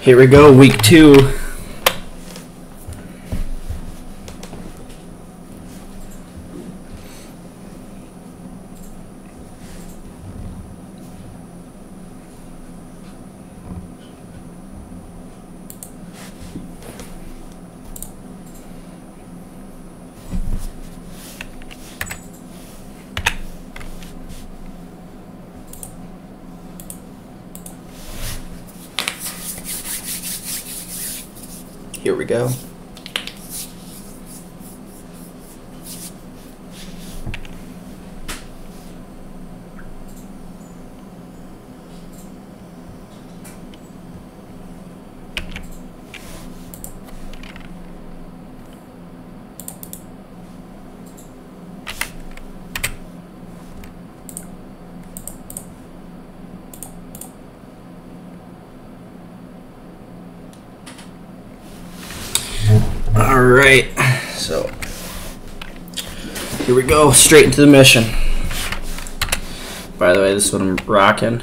Here we go, week two. Here we go. All right, so here we go, straight into the mission. By the way, this is what I'm rocking.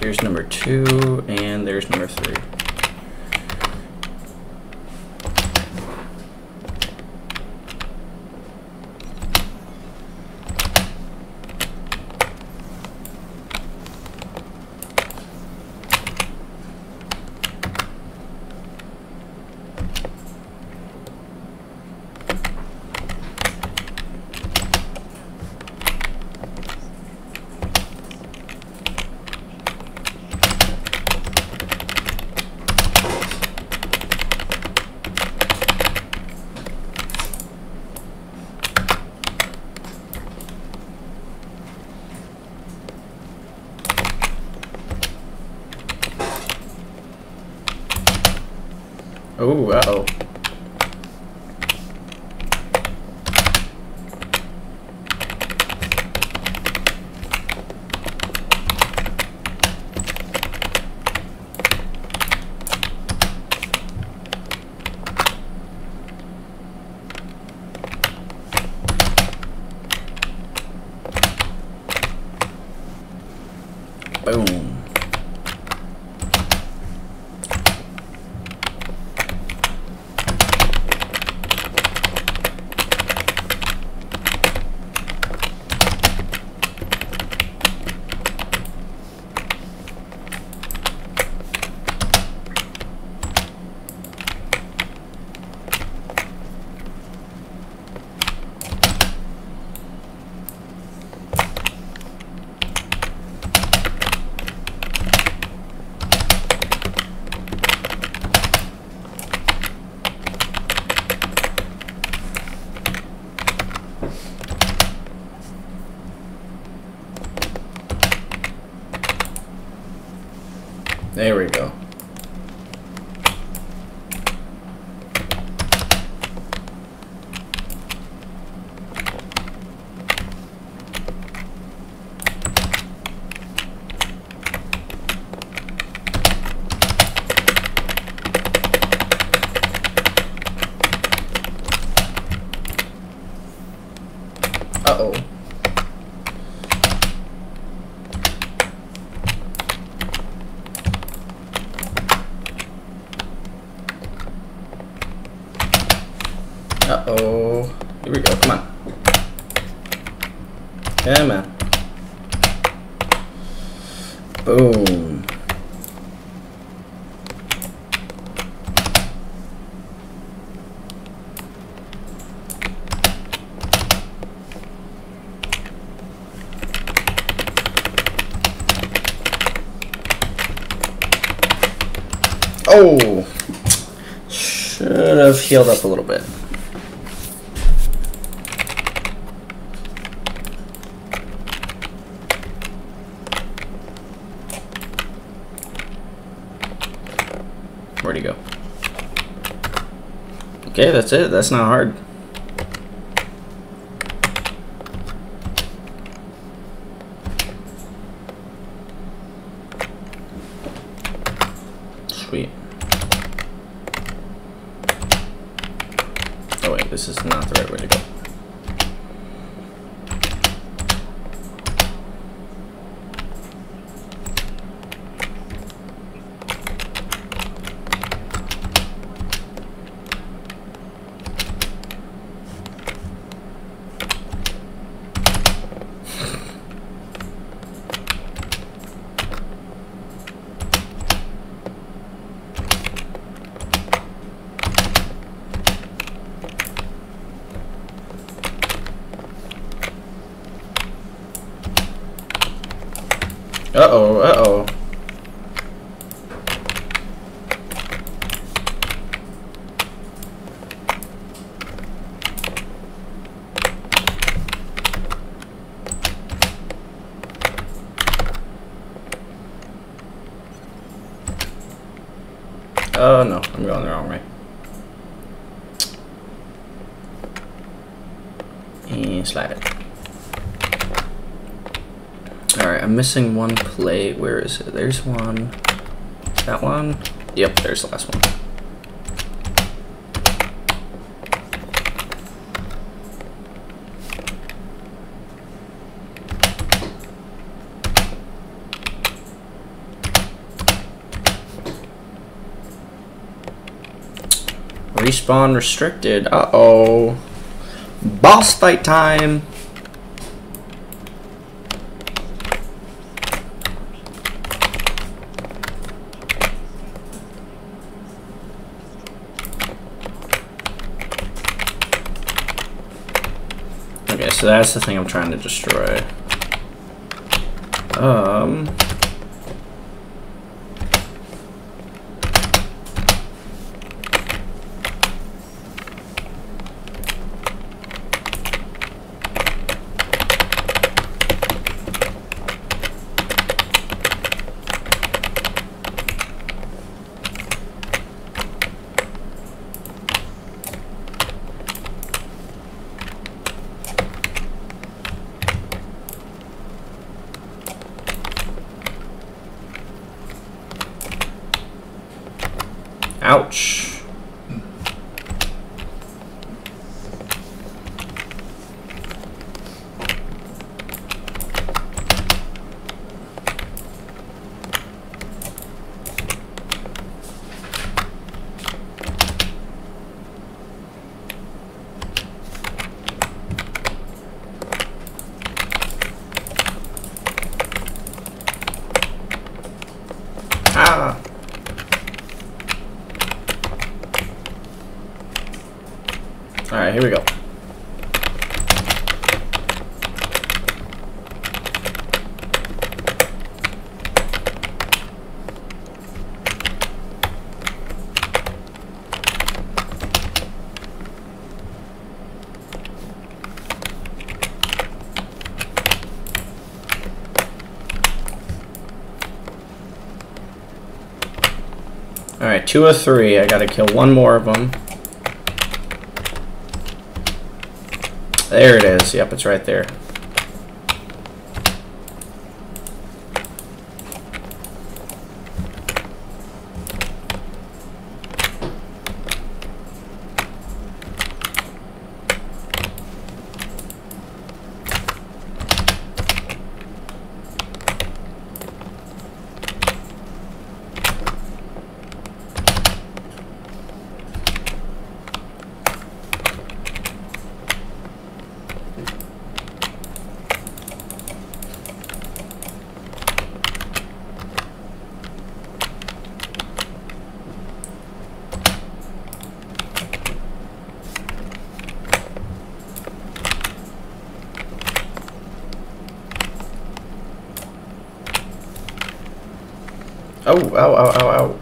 Here's number two, and there's number three. Oh, uh oh. Boom. There we go. Boom. Oh! Should have healed up a little bit. Okay, that's it. That's not hard. Sweet. Oh wait, this is not the right way to go. Uh-oh, uh-oh. Oh no, I'm going the wrong way. And slide it. Alright, I'm missing one plate. Where is it? There's one. That one? Yep, there's the last one. Respawn restricted. Uh-oh. Boss fight time! Okay, so that's the thing I'm trying to destroy. Um... Ouch. All right, here we go. Alright, two of three. I gotta kill one more of them. There it is. Yep, it's right there. Ow, ow, ow, ow.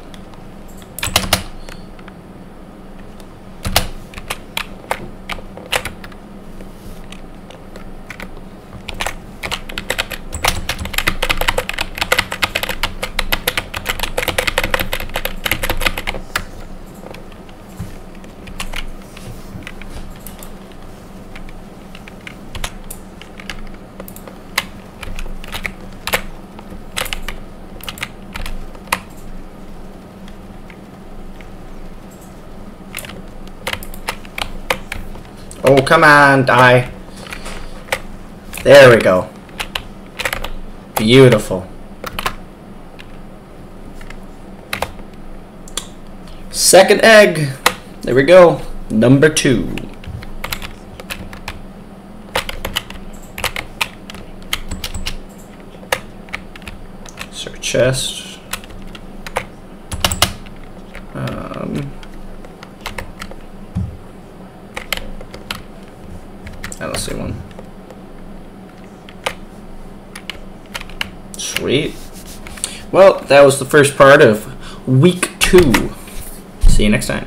Oh, come on, die. There we go. Beautiful. Second egg. There we go. Number two. Search chest. Um, I don't see one. Sweet. Well, that was the first part of week two. See you next time.